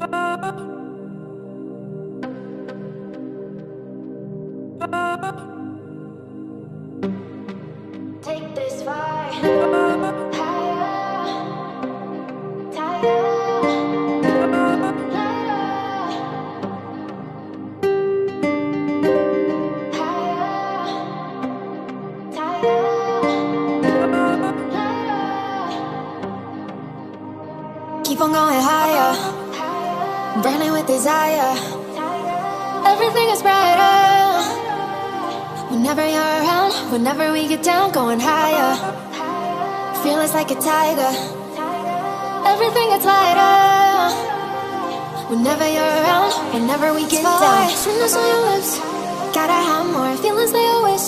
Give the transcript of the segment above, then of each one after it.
Thank. Desire. Everything is brighter whenever you're around. Whenever we get down, going higher. Fearless like a tiger. Everything is lighter whenever you're around. Whenever we get down, sweetness on your lips. Gotta have more feelings they always,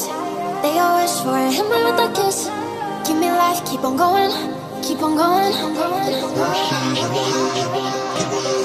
they always for him with a kiss. Give me life, keep on going, keep on going. I've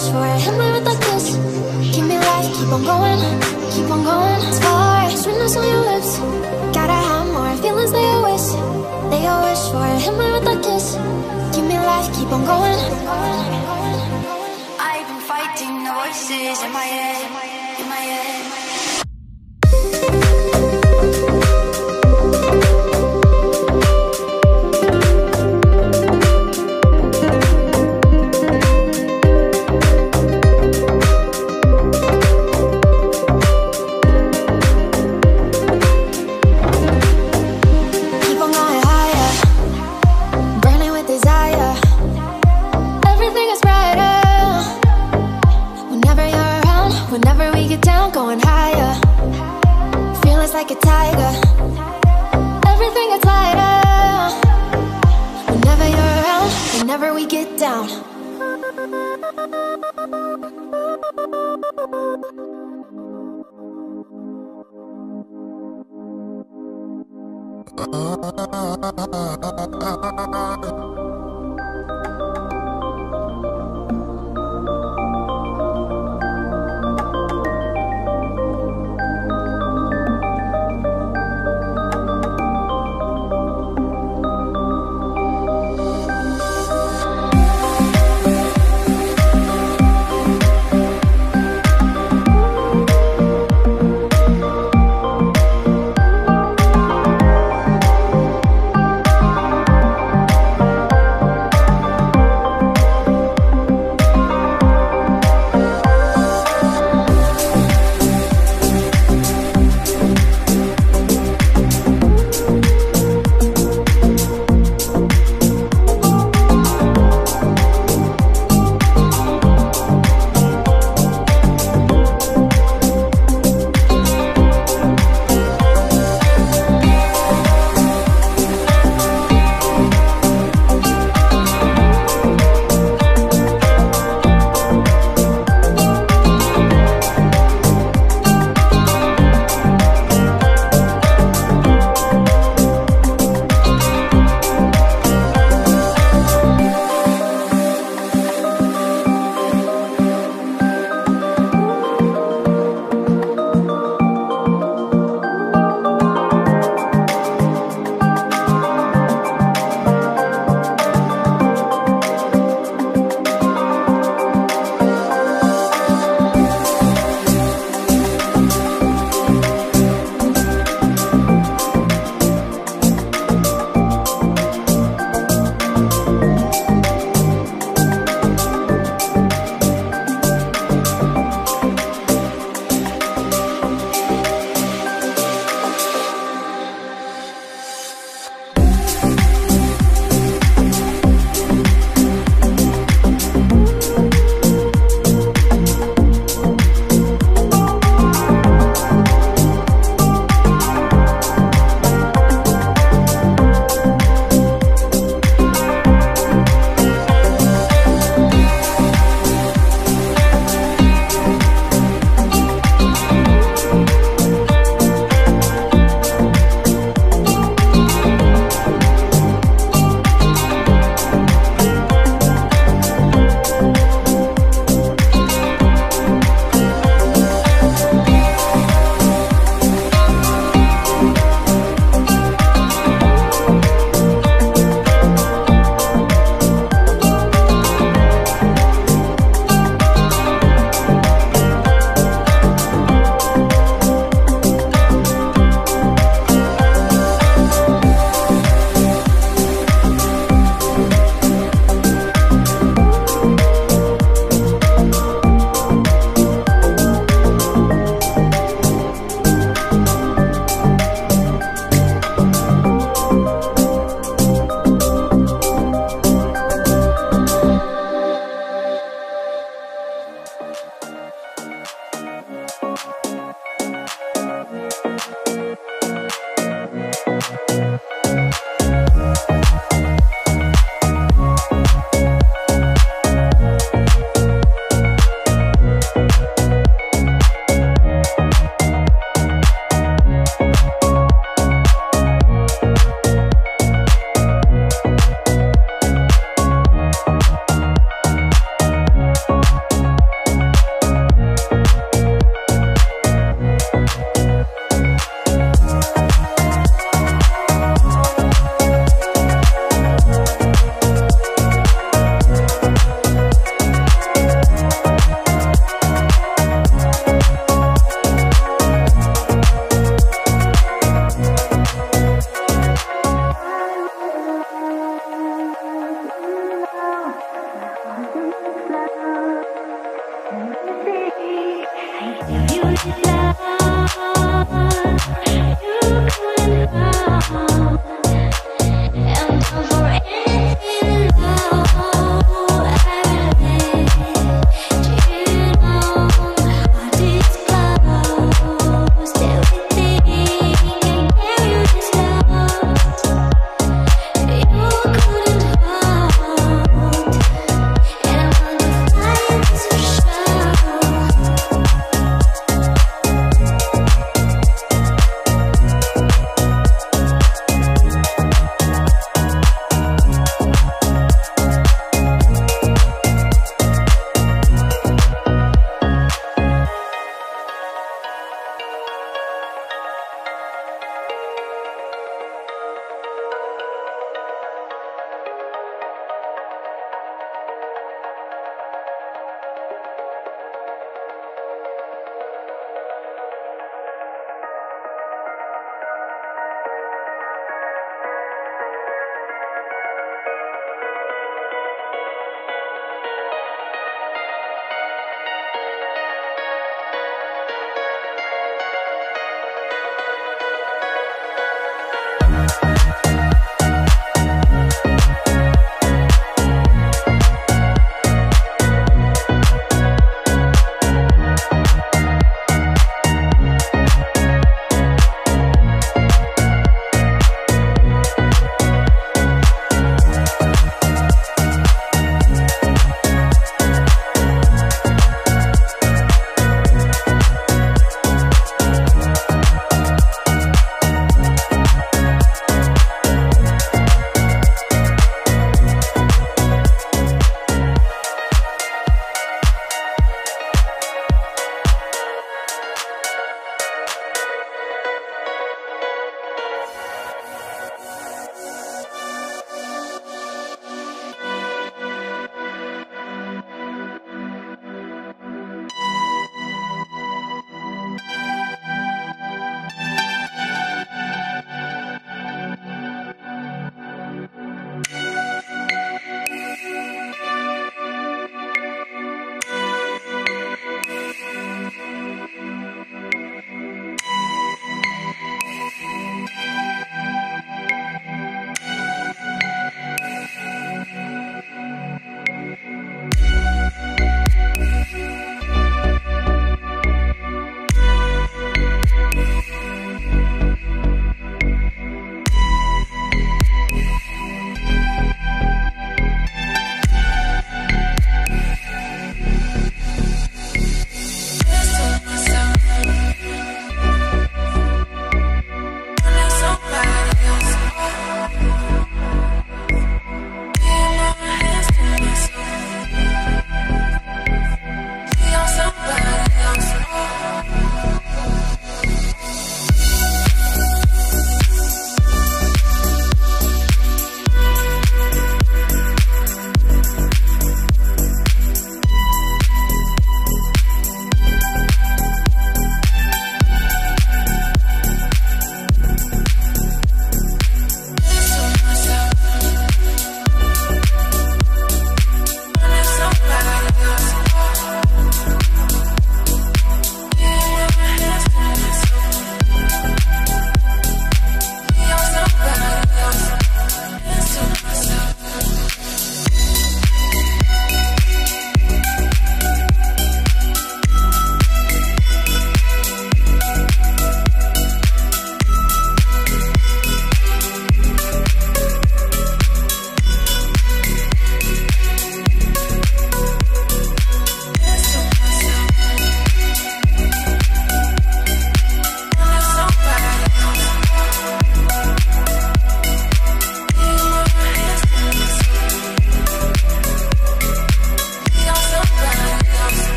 always for him with a kiss. Give me life, keep on going, keep on going as far. Sweetness on your lips. Gotta have more feelings. They always, they always for him with a kiss. Give me life, keep on going. I've been fighting the voices in my head, なななななななななななななななな。